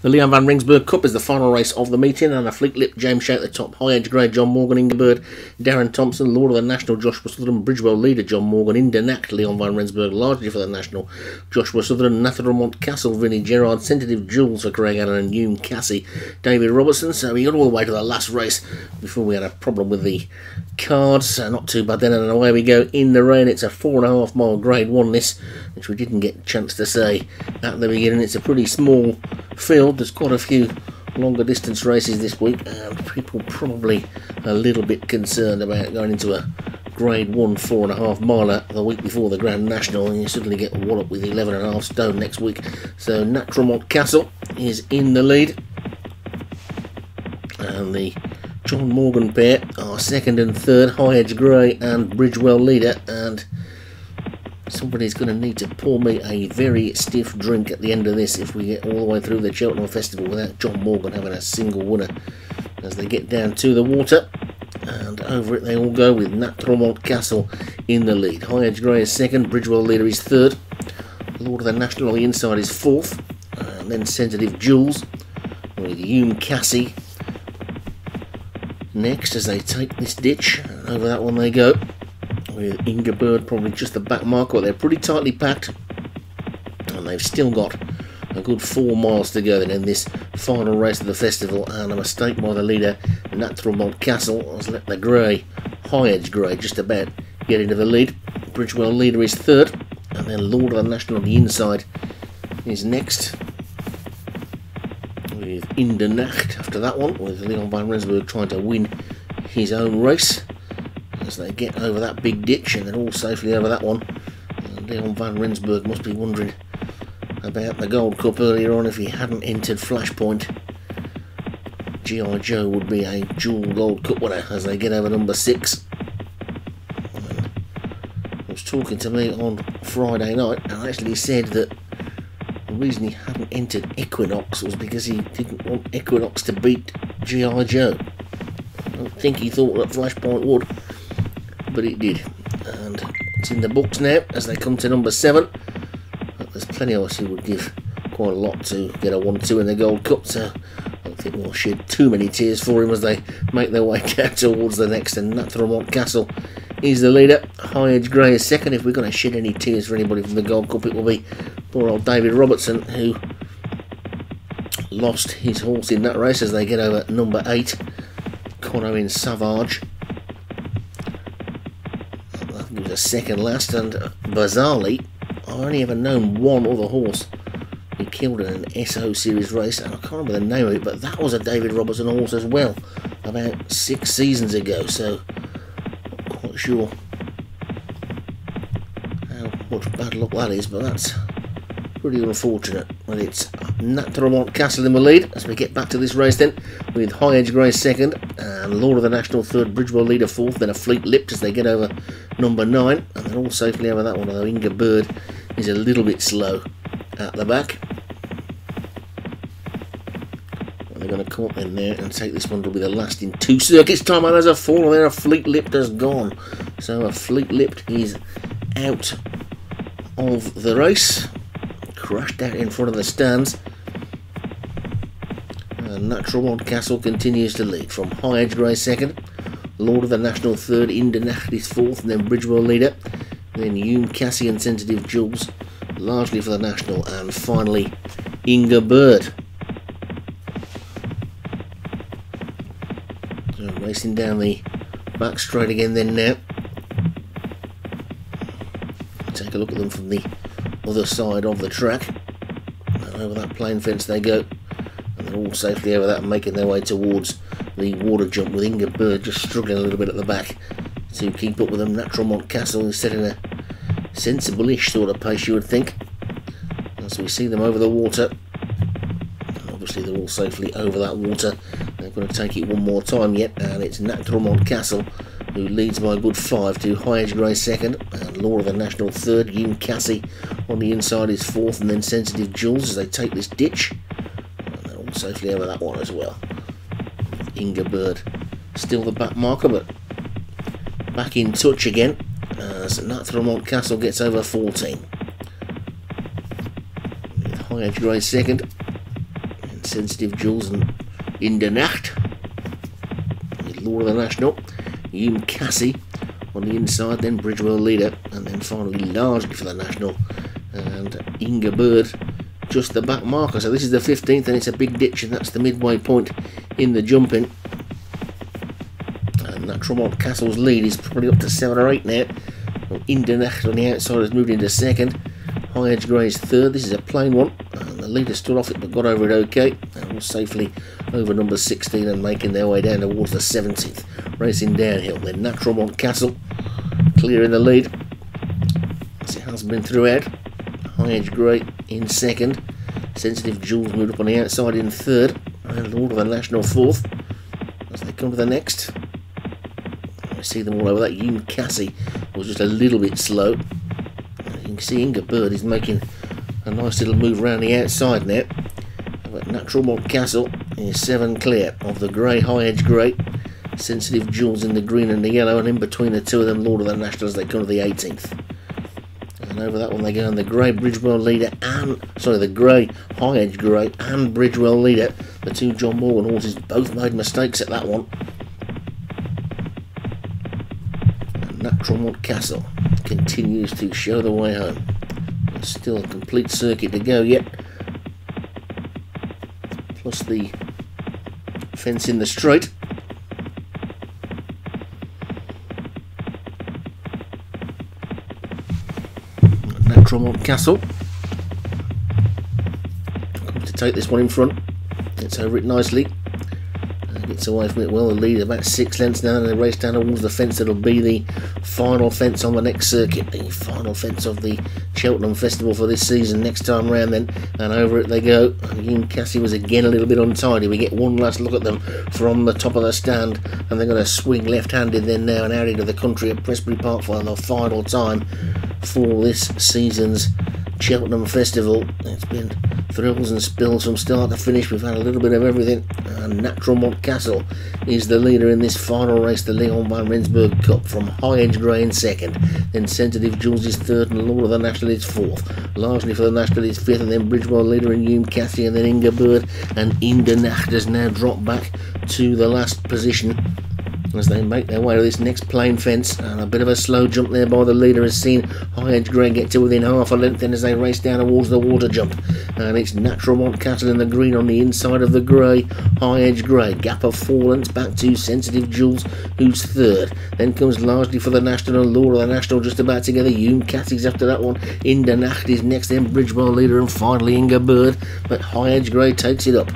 The Leon Van Rensburg Cup is the final race of the meeting, and a fleet lip James Shout at the top. High Edge Grey, John Morgan, Ingerbird, Darren Thompson, Lord of the National, Joshua Sutherland, Bridgewell leader, John Morgan, Indenact, Leon Van Rensburg, largely for the National, Joshua Sutherland, Natharamont Castle, Vinnie Gerard, Sensitive Jules for Craig Allen, and Hume Cassie, David Robertson. So we got all the way to the last race before we had a problem with the cards. Uh, not too bad then, and away we go in the rain. It's a four and a half mile grade one, this, which we didn't get a chance to say at the beginning. It's a pretty small field. There's quite a few longer distance races this week, and people probably a little bit concerned about going into a grade one four and a half miler the week before the Grand National, and you suddenly get walloped with 11 and a half stone next week. So Natramont Castle is in the lead, and the John Morgan pair are second and third, High Edge Grey and Bridgewell leader, and Somebody's going to need to pour me a very stiff drink at the end of this if we get all the way through the Cheltenham Festival without John Morgan having a single winner as they get down to the water. And over it they all go with Nat Tromont Castle in the lead. High Edge Grey is second, Bridgewell leader is third. Lord of the National on the inside is fourth. And then Sensitive Jules with Hume Cassie next as they take this ditch. Over that one they go with Ingerbird probably just the back marker. They're pretty tightly packed, and they've still got a good four miles to go then in this final race of the festival. And a mistake by the leader, Naturalmont Castle, has let the grey, high edge grey, just about get into the lead. Bridgewell leader is third, and then Lord of the National on the inside is next. With Indernacht after that one, with Leon van Rensburg trying to win his own race as they get over that big ditch and then all safely over that one. Leon van Rensburg must be wondering about the Gold Cup earlier on if he hadn't entered Flashpoint. G.I. Joe would be a dual Gold Cup winner as they get over number six. And was talking to me on Friday night and actually said that the reason he hadn't entered Equinox was because he didn't want Equinox to beat G.I. Joe. I don't think he thought that Flashpoint would but it did. And it's in the books now as they come to number seven. But there's plenty of us who would give quite a lot to get a 1 2 in the Gold Cup, so I don't think we'll shed too many tears for him as they make their way down towards the next. And Natharamont Castle is the leader. High Edge Grey is second. If we're going to shed any tears for anybody from the Gold Cup, it will be poor old David Robertson, who lost his horse in that race as they get over number eight. Conor in Savage was a second last, and bizarrely, I've only ever known one other horse he killed in an SO series race, and I can't remember the name of it, but that was a David Robertson horse as well, about six seasons ago, so not quite sure how much bad luck that is, but that's pretty unfortunate. Well, it's Natramont Castle in the lead as we get back to this race then, with High Edge Grey second, and Lord of the National third, Bridgewell leader fourth, then a fleet lipped as they get over number nine, and they're all safely over that one, although Inga Bird is a little bit slow at the back. They're going to come up in there and take this one to be the last in two circuits time, out there's a fall, and there a fleet lipped has gone. So a fleet lipped is out of the race, crashed out in front of the stands. And Natural Castle continues to lead from High Edge Grey second, Lord of the National third, Indernacht is fourth, and then Bridgewell leader. Then Hume, Cassie and Sensitive Jules, largely for the National, and finally Inga Bird. So racing down the back straight again then now. Take a look at them from the other side of the track. Over that plane fence they go. And they're all safely over that making their way towards the water jump with Inga Bird just struggling a little bit at the back to keep up with them. Naturalmont Castle is setting a sensible-ish sort of pace you would think. As we see them over the water. Obviously they're all safely over that water. They're going to take it one more time yet and it's Naturalmont Castle who leads by a good five to High Edge Grey second and of the National third. Yim Cassie on the inside is fourth and then Sensitive Jules as they take this ditch. And they're all safely over that one as well. Ingerbird. Still the back marker, but back in touch again uh, as Natharamont Castle gets over 14. With High Edge Grey second, and Sensitive Jules and In the Nacht. Lord of the National. Hume Cassie on the inside, then Bridgewell leader, and then finally largely for the National. And Inga Bird just the back marker. So this is the 15th and it's a big ditch and that's the midway point in the jumping. And that Tremont Castle's lead is probably up to 7 or 8 now. Well, on the outside has moved into second. High Edge Grey is third. This is a plain one. And the leader stood off it but got over it okay. And was safely over number 16 and making their way down towards the 17th. Racing downhill. Then Natromont Castle clear in the lead. As it has been throughout. Edge Grey in second. Sensitive Jules moved up on the outside in third. And Lord of the National fourth. As they come to the next. I see them all over that. Hume Cassie was just a little bit slow. You can see Inga Bird is making a nice little move around the outside now. But Naturalmont Castle is seven clear of the grey high edge grey. Sensitive Jules in the green and the yellow, and in between the two of them, Lord of the Nationals, they come to the 18th. And over that one they go, and the grey Bridgewell leader and, sorry, the grey high edge grey and Bridgewell leader, the two John Morgan horses, both made mistakes at that one. And Naturalmont Castle continues to show the way home. There's still a complete circuit to go yet. Plus the fence in the straight. Tremont Castle. to take this one in front. Gets over it nicely. Gets away from it well. The lead about six lengths now, and they race down towards the fence that'll be the final fence on the next circuit. The final fence of the Cheltenham Festival for this season. Next time round, then, and over it they go. And Cassie was again a little bit untidy. We get one last look at them from the top of the stand, and they're going to swing left-handed then now and out into the country at Prestbury Park for the final time for this season's Cheltenham Festival. It's been thrills and spills from start to finish. We've had a little bit of everything. And Naturalmont Castle is the leader in this final race, the Leon van Rensburg Cup, from High Edge Grey in second. Then Sensitive Jules is third, and Lord of the National is fourth. Largely for the National is fifth, and then Bridgewell leader in Hume Cassie, and then Inga Bird. And Indernacht has now dropped back to the last position as they make their way to this next plain fence and a bit of a slow jump there by the leader has seen High Edge Grey get to within half a length then as they race down towards the water jump. And it's Naturalmont Castle in the green on the inside of the grey High Edge Grey. Gap of four lengths back to Sensitive Jules who's third. Then comes largely for the National of the National just about together. Hume Cassie's after that one. Inda Nacht is next then Bridgewell leader and finally Inga Bird. But High Edge Grey takes it up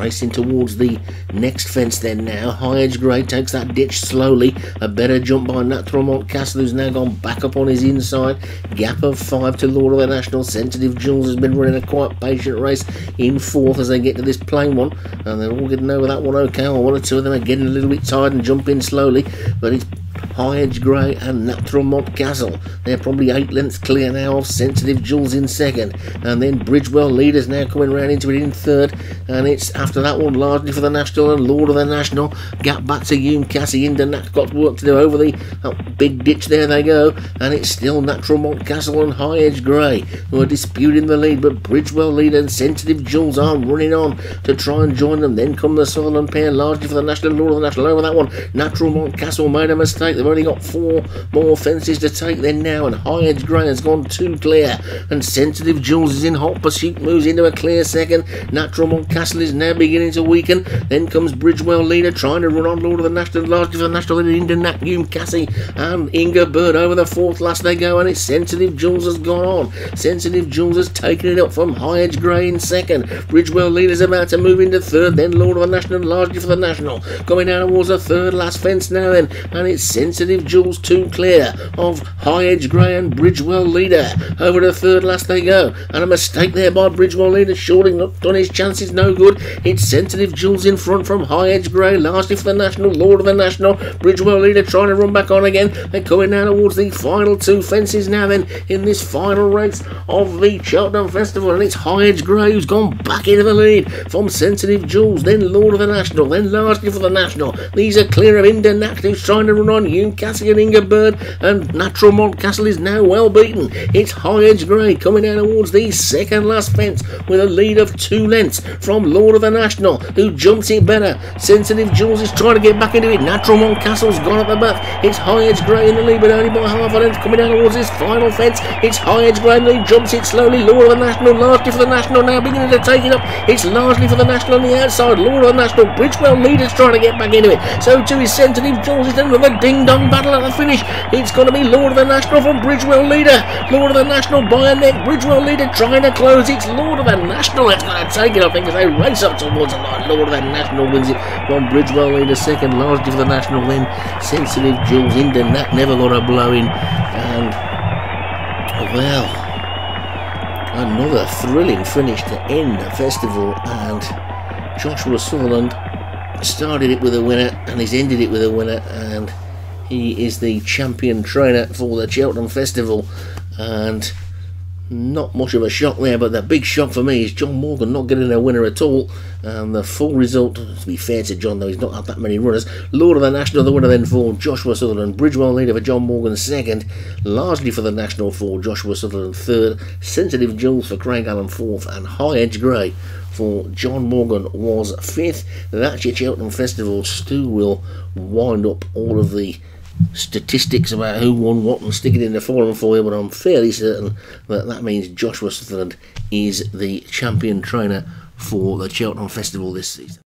Racing towards the next fence then now. High Edge Grey takes that ditch slowly. A better jump by Nat Thromont Castle who's now gone back up on his inside. Gap of five to Lord of the National. Sensitive Jules has been running a quite patient race in fourth as they get to this plain one. And they're all getting over that one okay. One or two of them are getting a little bit tired and jumping slowly. But it's High Edge Grey and Natural Naturalmont Castle. They're probably eight lengths clear now of Sensitive Jules in second. And then Bridgewell leaders now coming round into it in third. And it's after that one largely for the National and Lord of the National. Gap back to Hume Cassie. Indernacht got work to do over the oh, big ditch. There they go. And it's still Natural Naturalmont Castle and High Edge Grey who are disputing the lead. But Bridgewell leader and Sensitive Jules are running on to try and join them. Then come the Sutherland pair largely for the National and Lord of the National over that one. Naturalmont Castle made a mistake. They've only got four more fences to take then now, and High Edge Grey has gone too clear, and Sensitive Jules is in hot pursuit, moves into a clear second. Naturalmont Castle is now beginning to weaken. Then comes Bridgewell leader trying to run on Lord of the National, largely for the National leader into Nat Hume Cassie and Inga Bird over the fourth last they go, and it's Sensitive Jules has gone on. Sensitive Jules has taken it up from High Edge Grey in second. Bridgewell leader's about to move into third, then Lord of the National, largely for the National. Coming down towards the third last fence now then, and it's Sensitive Jules too clear of High Edge Grey and Bridgewell leader. Over the third last they go, and a mistake there by Bridgewell leader. Shorting looked on his chances, no good. It's Sensitive Jules in front from High Edge Grey, lastly for the National, Lord of the National. Bridgewell leader trying to run back on again. They're coming down towards the final two fences now then in this final race of the Cheltenham Festival, and it's High Edge Grey who's gone back into the lead from Sensitive Jules, then Lord of the National, then lastly for the National. These are clear of Indernacht who's trying to run on Hugh Cassian Ingerbird and Natural Montcastle is now well beaten. It's High Edge Grey coming down towards the second last fence with a lead of two lengths from Lord of the National, who jumps it better. Sensitive Jules is trying to get back into it. Natural Montcastle's gone at the back. It's High Edge Grey in the lead, but only by half a length coming down towards this final fence. It's High Edge Grey and lead, jumps it slowly. Lord of the National, largely for the National now, beginning to take it up. It's largely for the National on the outside. Lord of the National, Bridgewell leaders trying to get back into it. So too is Sensitive Jules. It's another ding dong battle at the finish. It's going to be Lord of the National from Bridgewell leader. Lord of the National by a neck. Bridgewell leader trying to close. It's Lord of the National that's going to take it, I think, as they race up towards the line. Lord of the National wins it from Bridgewell leader second. Largely of the National then. Sensitive Jules into that never got a blow in. And, well, another thrilling finish to end the festival. And Joshua Sutherland started it with a winner and he's ended it with a winner. And he is the champion trainer for the Cheltenham Festival. And not much of a shock there, but the big shock for me is John Morgan not getting a winner at all. And the full result, to be fair to John, though, he's not had that many runners. Lord of the National, the winner then for Joshua Sutherland. Bridgewell leader for John Morgan second. Largely for the National for Joshua Sutherland third. Sensitive Jules for Craig Allen fourth. And High Edge Grey for John Morgan was fifth. That's your Cheltenham Festival. Stu will wind up all of the statistics about who won what and stick it in the forum for you, but I'm fairly certain that that means Joshua Sutherland is the champion trainer for the Cheltenham Festival this season.